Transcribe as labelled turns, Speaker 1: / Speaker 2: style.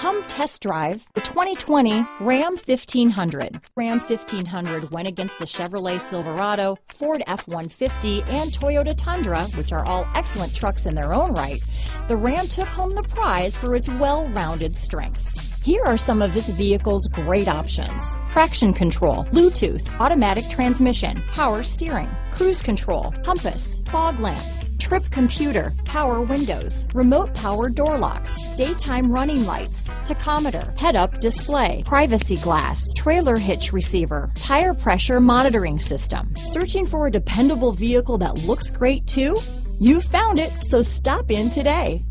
Speaker 1: Come test drive the 2020 Ram 1500. Ram 1500 went against the Chevrolet Silverado, Ford F-150, and Toyota Tundra, which are all excellent trucks in their own right. The Ram took home the prize for its well-rounded strengths. Here are some of this vehicle's great options. Traction control, Bluetooth, automatic transmission, power steering, cruise control, compass, fog lamps, trip computer, power windows, remote power door locks, daytime running lights, tachometer, head-up display, privacy glass, trailer hitch receiver, tire pressure monitoring system. Searching for a dependable vehicle that looks great too? You found it, so stop in today.